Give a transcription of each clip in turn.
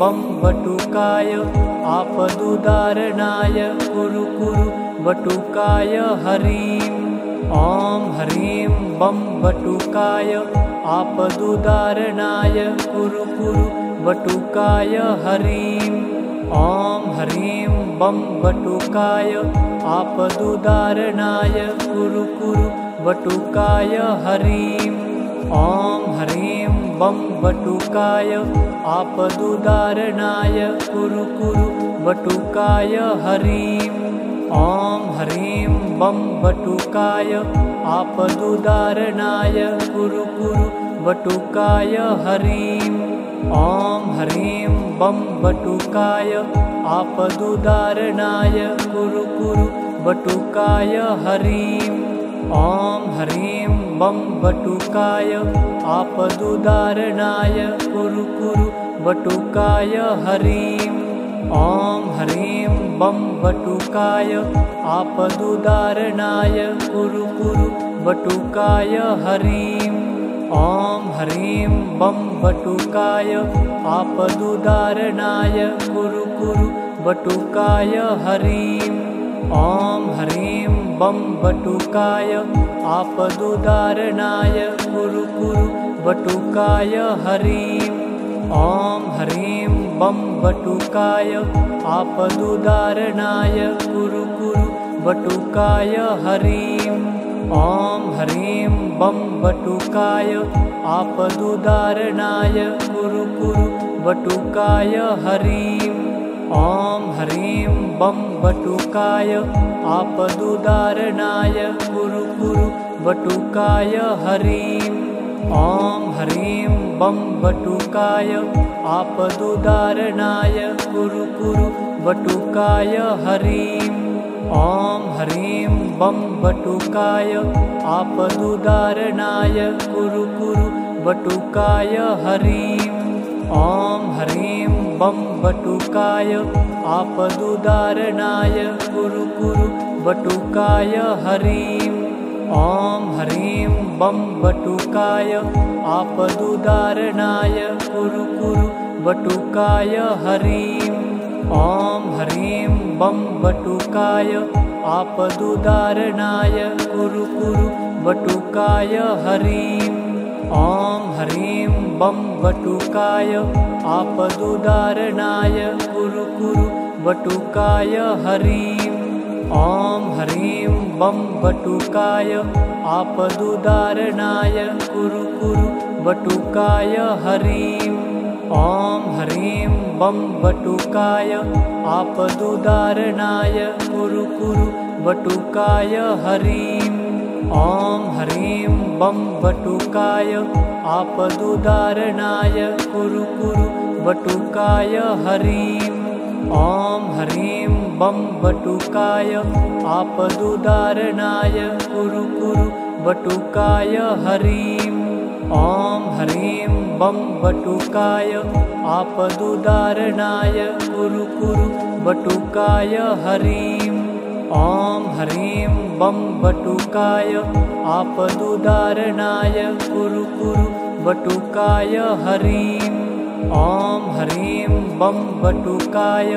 बं वटुकाय आपदुदारणाय कुरु कुरु वटुकाय हरीं। ॐ हरीं बं वटुकाय आपदुदारणाय कुरु कुरु वटुकाय हरीं। ॐ हरीं बं वटुकाय आपदुदारणाय कुरु कुरु वटुकाय हरीं ॐ हरीं बं वटुकाय आपदुदारणाय कुरु कुरु वटुकाय हरीं। ॐ हरीं बं वटुकाय आपदुदारणाय कुरु कुरु वटुकाय हरीं। ॐ हरीं बं वटुकाय आपदुदारणाय कुरु कुरु वटुकाय हरीं। ॐ हरीं बं वटुकाय आपदुदारणाय कुरु कुरु वटुकाय हरीं। ॐ हरीं बं वटुकाय आपदुदारणाय कुरु कुरु वटुकाय हरीं। ॐ हरीं बं वटुकाय आपदुदारणाय कुरु कुरु वटुकाय हरीं। ॐ हरीं बं वटुकाय आपदुदारणाय कुरु कुरु वटुकाय हरीं। ॐ हरीं बं वटुकाय आपदुदारणाय कुरु कुरु वटुकाय हरीं। ॐ हरीं बं वटुकाय आपदुदारणाय कुरु कुरु वटुकाय हरीं ॐ हरीं बं वटुकाय आपदुदारणाय कुरु कुरु वटुकाय हरीं। ॐ हरीं बं वटुकाय आपदुदारणाय कुरु कुरु वटुकाय हरीं। ॐ हरीं बं वटुकाय आपदुदारणाय कुरु कुरु वटुकाय हरीं। ॐ हरीं बं वटुकाय आपदुदारणाय कुरु कुरु वटुकाय हरीं। ॐ हरीं बं वटुकाय आपदुदारणाय कुरु कुरु वटुकाय हरीं। ॐ हरीं बं वटुकाय आपदुदारणाय कुरु कुरु वटुकाय हरीं। ॐ हरीं बं वटुकाय आपदुदारणाय कुरु कुरु वटुकाय हरीं। ॐ हरीं बं वटुकाय आपदुदारणाय कुरु कुरु वटुकाय हरीं। ॐ हरीं बं वटुकाय आपदुदारणाय कुरु कुरु वटुकाय हरीं ॐ हरीं बं वटुकाय आपदुदारणाय कुरु कुरु वटुकाय हरीं। ॐ हरीं बं वटुकाय आपदुदारणाय कुरु कुरु वटुकाय हरीं। ॐ हरीं बं वटुकाय आपदुदारणाय कुरु कुरु वटुकाय हरीं ॐ हरीं बं वटुकाय आपदुदारणाय कुरु कुरु वटुकाय हरीं। ॐ हरीं बं वटुकाय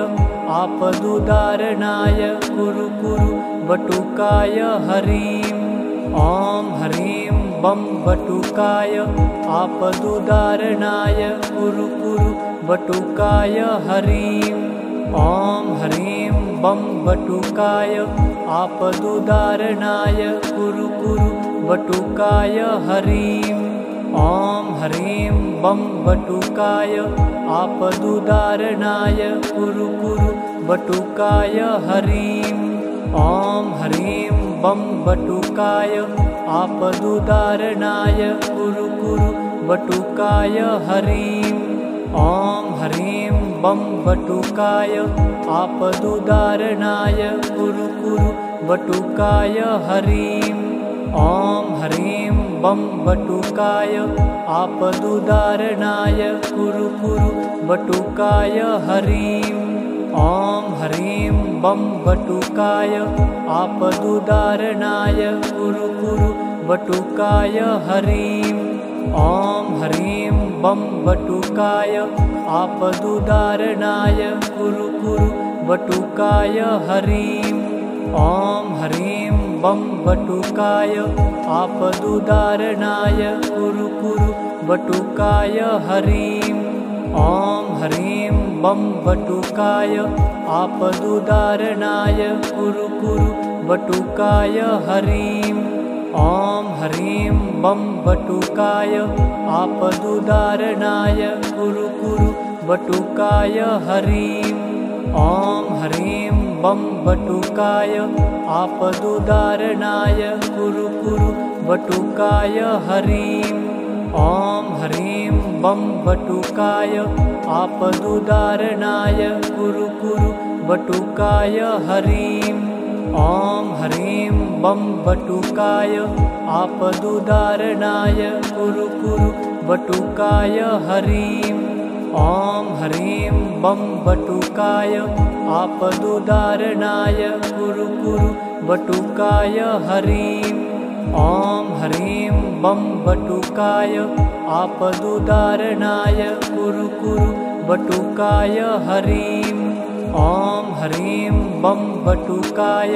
आपदुदारणाय कुरु कुरु वटुकाय हरीं। ॐ हरीं बं वटुकाय आपदुदारणाय कुरु कुरु वटुकाय हरीं ॐ हरीं बं वटुकाय आपदुदारणाय कुरु कुरु वटुकाय हरीं। ॐ हरीं बं वटुकाय आपदुदारणाय कुरु कुरु वटुकाय हरीं। ॐ हरीं बं वटुकाय आपदुदारणाय कुरु कुरु वटुकाय हरीं। ॐ हरीं वटुकाय आपदुदारणाय कुरु कुरु वटुकाय हरीं। ॐ हरीं वटुकाय आपदुदारणाय कुरु कुरु वटुकाय हरीं। ॐ हरीं बं वटुकाय आपदुदारणाय कुरु कुरु वटुकाय हरीं ॐ हरीं बं वटुकाय आपदुदारणाय कुरु कुरु वटुकाय हरिं। ॐ हरिं बं वटुकाय आपदुदारणाय कुरु कुरु वटुकाय हरिं। ॐ हरिं बं वटुकाय आपदुदारणाय कुरु कुरु वटुकाय हरिं ॐ हरिं बं वटुकाय आपदुदारणाय कुरु कुरु वटुकाय हरिं। ॐ हरिं बं वटुकाय आपदुदारणाय कुरु कुरु वटुकाय हरिं। ॐ हरिं बं वटुकाय आपदुदारणाय कुरु कुरु वटुकाय हरिं ॐ हरिं बं वटुकाय आपदुदारणाय कुरु कुरु वटुकाय हरिं। ॐ हरिं बं वटुकाय आपदुदारणाय कुरु कुरु वटुकाय हरिं। ॐ हरिं बं वटुकाय आपदुदारणाय कुरु कुरु वटुकाय हरिं ॐ हरिं बं वटुकाय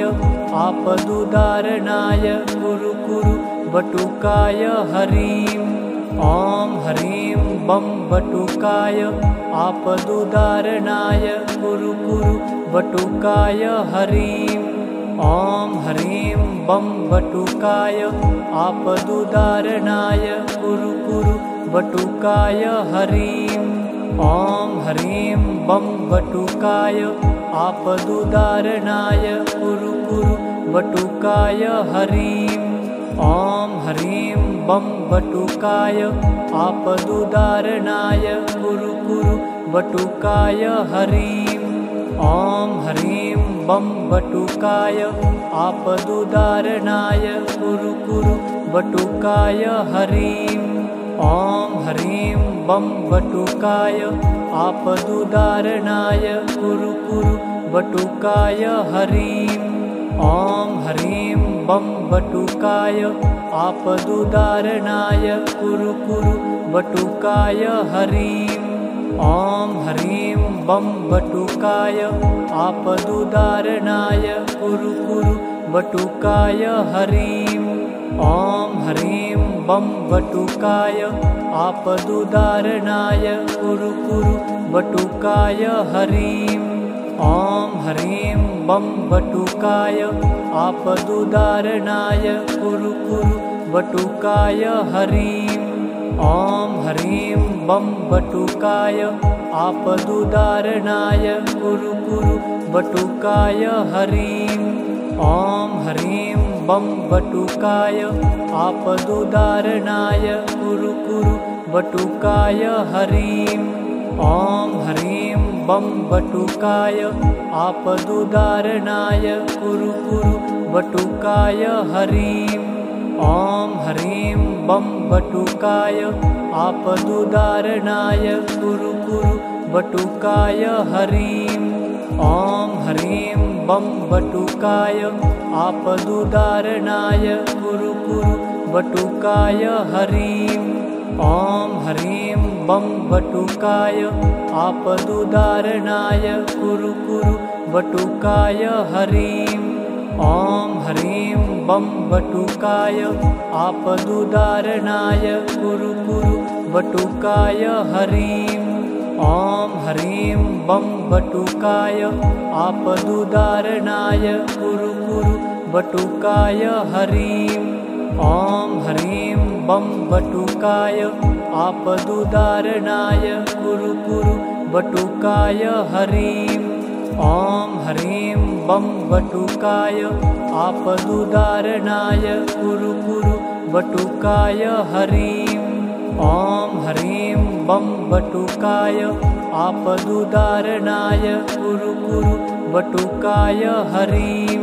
आपदुदारणाय कुरु कुरु वटुकाय हरिं। ॐ हरिं बं वटुकाय आपदुदारणाय कुरु कुरु वटुकाय हरिं। ॐ हरिं बं वटुकाय आपदुदारणाय कुरु कुरु वटुकाय हरिं ॐ हरिं बं वटुकाय आपदुदारणाय कुरु कुरु वटुकाय हरिं। ॐ हरिं बं वटुकाय आपदुदारणाय कुरु कुरु वटुकाय हरिं। ॐ हरिं बं वटुकाय आपदुदारणाय कुरु कुरु वटुकाय हरिं ॐ हरिं बं वटुकाय आपदुदारणाय कुरु कुरु वटुकाय हरिं। ॐ हरिं बं वटुकाय आपदुदारणाय कुरु कुरु वटुकाय हरिं। ॐ हरिं बं वटुकाय आपदुदारणाय कुरु कुरु वटुकाय हरिं ॐ हरिं बं वटुकाय आपदुदारणाय कुरु कुरु वटुकाय हरिं। ॐ हरिं बं वटुकाय आपदुदारणाय कुरु कुरु वटुकाय हरिं। ॐ हरिं बं वटुकाय आपदुदारणाय कुरु कुरु वटुकाय हरिं। ॐ हरिं बं वटुकाय आपदुदारणाय कुरु कुरु वटुकाय हरिं। ॐ हरिं बं वटुकाय आपदुदारणाय कुरु कुरु वटुकाय हरिं। ॐ हरिं बं वटुकाय आपदुदारणाय कुरु कुरु वटुकाय हरिं। ॐ हरिं बं वटुकाय आपदुदारणाय कुरु कुरु वटुकाय हरिं। ॐ हरिं बं वटुकाय आपदुदारणाय कुरु कुरु वटुकाय हरिं। ॐ हरिं बं वटुकाय आपदुदारणाय कुरु कुरु वटुकाय हरिं ॐ हरिं बं वटुकाय आपदुदारणाय कुरु कुरु वटुकाय हरिं। ॐ हरिं बं वटुकाय आपदुदारणाय कुरु कुरु वटुकाय हरिं। ॐ हरिं बं वटुकाय आपदुदारणाय कुरु कुरु वटुकाय हरिं ॐ हरिं बं वटुकाय आपदुदारणाय कुरु कुरु वटुकाय हरिं।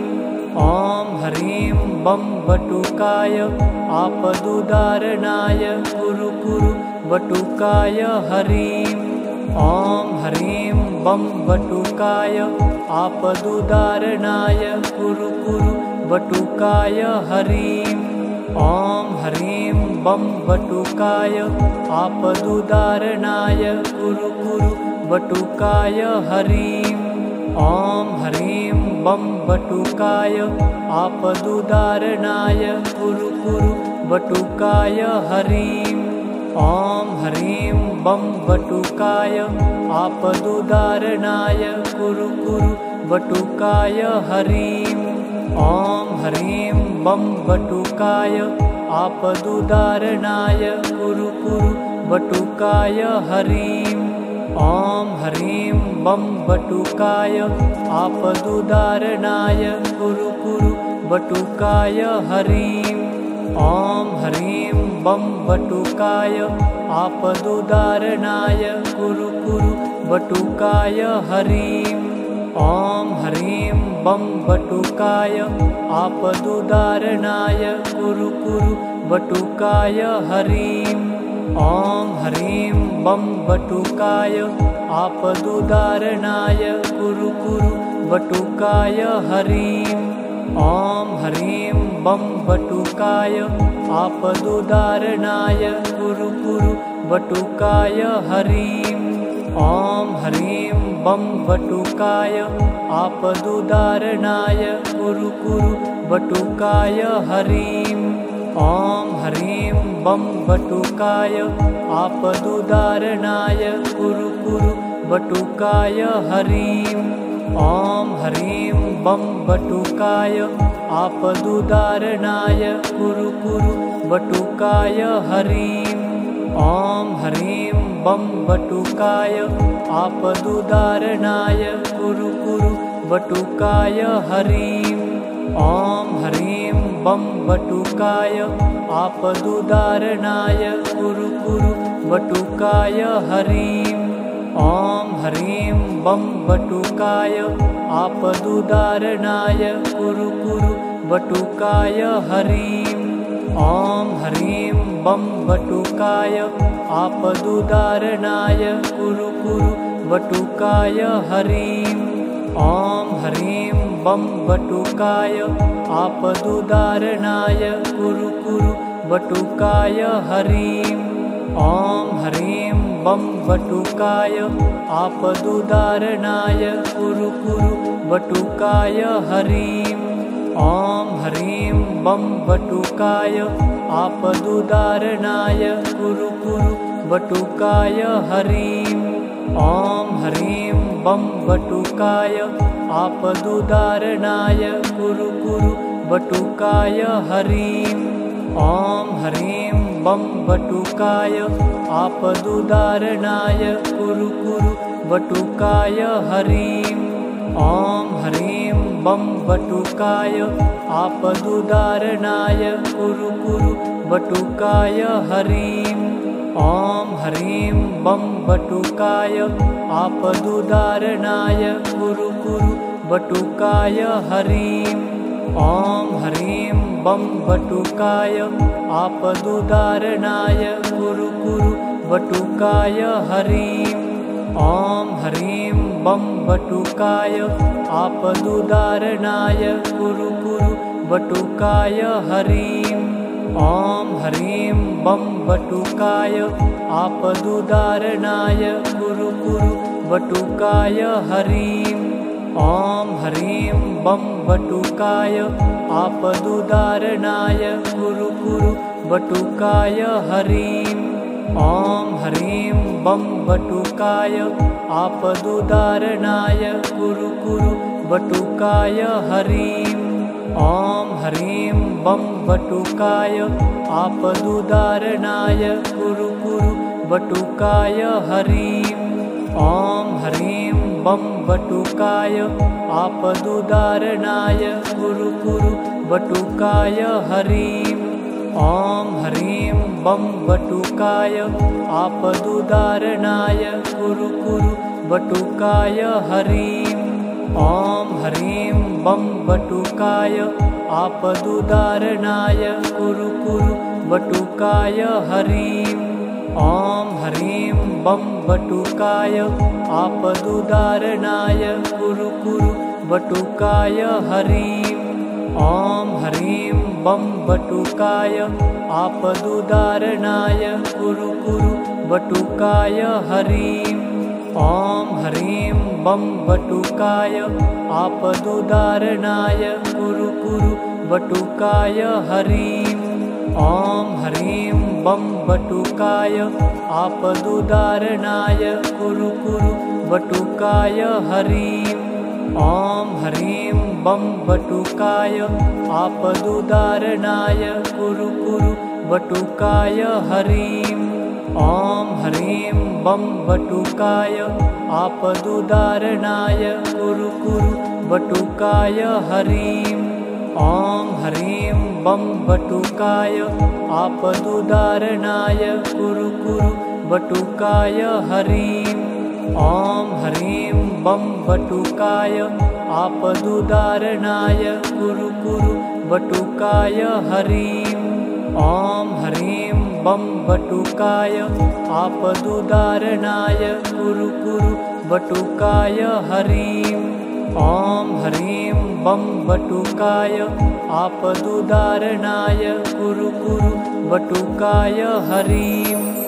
ॐ हरिं बं वटुकाय आपदुदारणाय कुरु कुरु वटुकाय हरिं। ॐ हरिं बं वटुकाय आपदुदारणाय कुरु कुरु वटुकाय हरिं। ॐ ह्रीं बं बटुकाय आपदुदारणाय कुरु कुरु बटुकाय हरीं। ॐ ह्रीं बं बटुकाय आपदुदारणाय कुरु कुरु बटुकाय हरीं। ॐ ह्रीं बं बटुकाय आपदुदारणाय कुरु कुरु बटुकाय हरीं। ॐ ह्रीं बं बटुकाय आपदुदारणाय कुरु कुरु बटुकाय हरीं। ॐ ह्रीं बं बटुकाय आपदुदारणाय कुरु कुरु बटुकाय हरीं। ॐ ह्रीं बं बटुकाय आपदुदारणाय कुरु कुरु बटुकाय हरीं। ॐ ह्रीं बं बटुकाय आपदुदारणाय कुरु कुरु बटुकाय हरीं। ॐ ह्रीं बं बटुकाय आपदुदारणाय कुरु कुरु बटुकाय हरीं। ॐ ह्रीं बं बटुकाय आपदुदारणाय कुरु कुरु बटुकाय हरीं ॐ ह्रीं बं बटुकाय आपदुदारणाय कुरु कुरु बटुकाय हरीं। ॐ ह्रीं बं बटुकाय आपदुदारणाय कुरु कुरु बटुकाय हरीं। ॐ ह्रीं बं बटुकाय आपदुदारणाय कुरु कुरु बटुकाय हरीं ॐ ह्रीं बं बटुकाय आपदुदारणाय कुरु कुरु बटुकाय हरीं। ॐ ह्रीं बं बटुकाय आपदुदारणाय कुरु कुरु बटुकाय हरीं। ॐ ह्रीं बं बटुकाय आपदुदारणाय कुरु कुरु बटुकाय हरीं। ॐ बं बटुकाय आपदुदारणाय कुरु कुरु बटुकाय हरीं। ॐ ह्रीं बं बटुकाय आपदुदारणाय कुरु कुरु बटुकाय हरीं। ॐ ह्रीं बं बटुकाय आपदुदारणाय कुरु कुरु बटुकाय हरीं ॐ ह्रीं बं बटुकाय आपदुदारणाय कुरु कुरु बटुकाय हरीं। ॐ ह्रीं बं बटुकाय आपदुदारणाय कुरु कुरु बटुकाय हरीं। ॐ ह्रीं बं बटुकाय आपदुदारणाय कुरु कुरु बटुकाय हरीं। ॐ ह्रीं बं बटुकाय आपदुदारणाय कुरु कुरु बटुकाय हरीं। ॐ ह्रीं बं बटुकाय आपदुदारणाय कुरु कुरु बटुकाय हरीं। ॐ ह्रीं बं बटुकाय आपदुदारणाय कुरु कुरु बटुकाय हरीं। ॐ ह्रीं बं बटुकाय आपदुदारणाय कुरु कुरु बटुकाय हरीं। ॐ ह्रीं बं बटुकाय आपदुदारणाय कुरु कुरु बटुकाय हरीं। ॐ ह्रीं बं बटुकाय आपदुदारणाय कुरु कुरु बटुकाय हरीं। ॐ ह्रीं बं बटुकाय आपदुदारणाय कुरु कुरु बटुकाय हरीं। ॐ ह्रीं बं बटुकाय आपदुदारणाय कुरु कुरु बटुकाय हरीं। ॐ ह्रीं बं बटुकाय आपदुदारणाय कुरु कुरु बटुकाय हरीं ॐ ह्रीं बं बटुकाय आपदुदारणाय कुरु कुरु बटुकाय हरीं। ॐ ह्रीं बं बटुकाय आपदुदारणाय कुरु कुरु बटुकाय हरीं। ॐ ह्रीं बं बटुकाय आपदुदारणाय कुरु कुरु बटुकाय हरीं ॐ ह्रीं बं बटुकाय आपदुदारणाय कुरु कुरु बटुकाय हरीं। ॐ ह्रीं बं बटुकाय आपदुदारणाय कुरु कुरु बटुकाय हरीं। ॐ ह्रीं बं बटुकाय आपदुदारणाय कुरु कुरु बटुकाय हरीं ॐ ह्रीं बं बटुकाय आपदुदारणाय कुरु कुरु बटुकाय हरीं। ॐ ह्रीं बं बटुकाय आपदुदारणाय कुरु कुरु बटुकाय हरीं। ॐ ह्रीं बं बटुकाय आपदुदारणाय कुरु कुरु बटुकाय हरीं ॐ ह्रीं बं बटुकाय आपदुदारणाय कुरु कुरु बटुकाय हरीं। ॐ ह्रीं बं बटुकाय आपदुदारणाय कुरु कुरु बटुकाय हरीं। ॐ ह्रीं बं बटुकाय आपदुदारणाय कुरु कुरु बटुकाय हरीं